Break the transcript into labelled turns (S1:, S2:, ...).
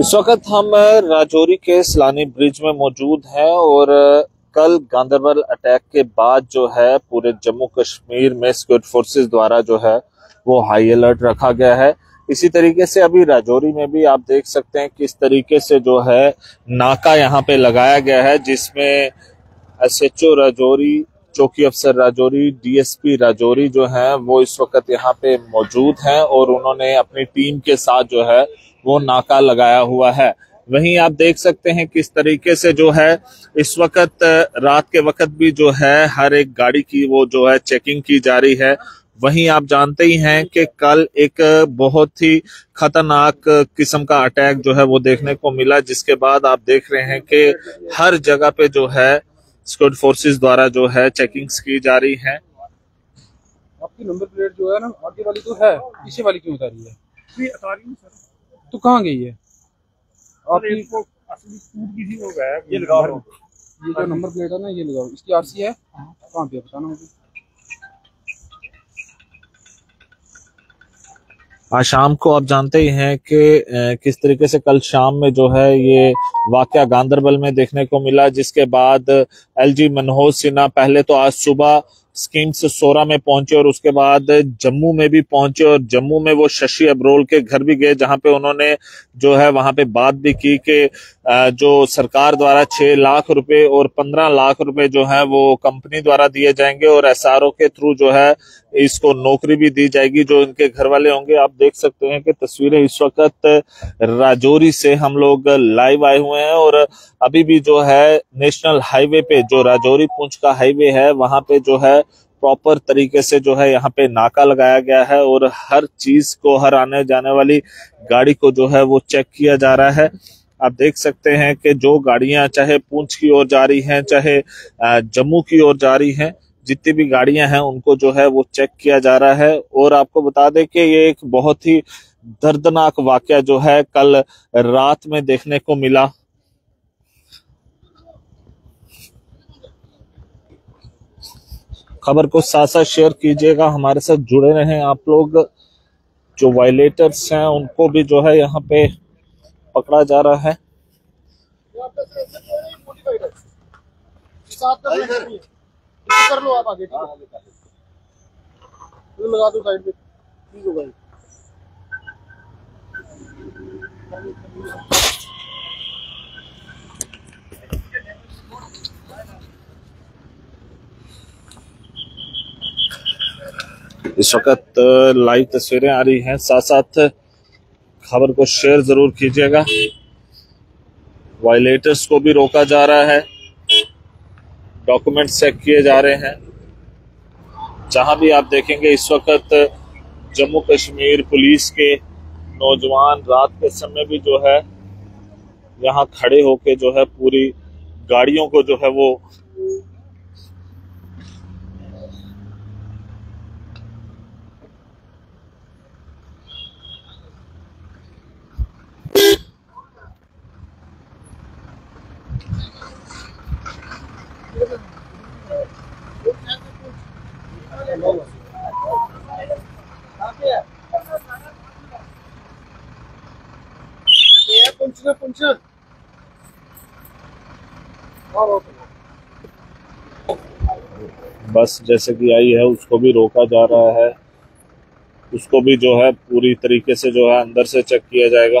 S1: इस वक्त हम राजौरी के सलानी ब्रिज में मौजूद हैं और कल गांधरबल अटैक के बाद जो है पूरे जम्मू कश्मीर में सिक्योरिटी फोर्सेस द्वारा जो है वो हाई अलर्ट रखा गया है। इसी तरीके से अभी राजौरी में भी आप देख सकते हैं किस तरीके से जो है नाका यहाँ पे लगाया गया है, जिसमें एस एच ओ राजौरी, चौकी अफसर राजौरी, डीएसपी राजौरी जो है वो इस वक्त यहाँ पे मौजूद हैं और उन्होंने अपनी टीम के साथ जो है वो नाका लगाया हुआ है। वहीं आप देख सकते हैं किस तरीके से जो है इस वक्त रात के वक्त भी जो है हर एक गाड़ी की वो जो है चेकिंग की जा रही है। वहीं आप जानते ही हैं कि कल एक बहुत ही खतरनाक किस्म का अटैक जो है वो देखने को मिला जिसके बाद आप देख रहे हैं कि हर जगह पे जो है सिक्योरिटी फोर्सेस द्वारा जो है चेकिंग्स की जा रही है।
S2: आपकी नंबर प्लेट जो है ना आगे वाली तो है पीछे वाली क्यों उतारी है? तो कहाँ गई है? आपकी
S3: ये लगाओ।
S2: ये जो नंबर प्लेट है ना ये लगाओ। इसकी आरसी है? कहाँ पे बताना मुझे।
S1: आज शाम को आप जानते ही हैं कि किस तरीके से कल शाम में जो है ये वाकया गांधरबल में देखने को मिला जिसके बाद एलजी मनोज सिन्हा पहले तो आज सुबह स्कीम से सोरा में पहुँचे और उसके बाद जम्मू में भी पहुँचे और जम्मू में वो शशि अबरोल के घर भी गए, जहाँ पे उन्होंने जो है वहाँ पे बात भी की कि जो सरकार द्वारा छह लाख रुपए और पंद्रह लाख रुपए जो है वो कंपनी द्वारा दिए जाएँगे और एसआरओ के थ्रू जो है इसको नौकरी भी दी जाएगी, जो इनके घर वाले होंगे। आप देख सकते हैं कि तस्वीरें इस वक्त राजौरी से हम लोग लाइव आए हुए हैं और अभी भी जो है नेशनल हाईवे पे, जो राजौरी पुंछ का हाईवे है, वहाँ पे जो है प्रॉपर तरीके से जो है यहाँ पे नाका लगाया गया है और हर चीज़ को, हर आने जाने वाली गाड़ी को जो है वो चेक किया जा रहा है। आप देख सकते हैं कि जो गाड़ियाँ चाहे पुंछ की ओर जा रही हैं, चाहे जम्मू की ओर जा रही हैं, जितनी भी गाड़ियाँ हैं, उनको जो है वो चेक किया जा रहा है। और आपको बता दें कि ये एक बहुत ही दर्दनाक वाक्य जो है कल रात में देखने को मिला। खबर को साथ साथ शेयर कीजिएगा, हमारे साथ जुड़े रहें आप लोग, जो वायलेटर्स हैं, उनको भी जो है यहाँ पे पकड़ा जा रहा है। इस वक्त लाइव तस्वीरें आ रही हैं साथ साथ खबर को शेयर ज़रूर कीजिएगा। वायलेटर्स को भी रोका जा रहा है। डॉक्यूमेंट चेक किए जा रहे हैं। जहाँ भी आप देखेंगे, इस वक्त जम्मू कश्मीर पुलिस के नौजवान रात के समय भी जो है, यहाँ खड़े होके जो है पूरी गाड़ियों को जो है वो बस जैसे कि आई है, उसको भी रोका जा रहा है। उसको भी जो है पूरी तरीके से जो है अंदर से चेक किया जाएगा।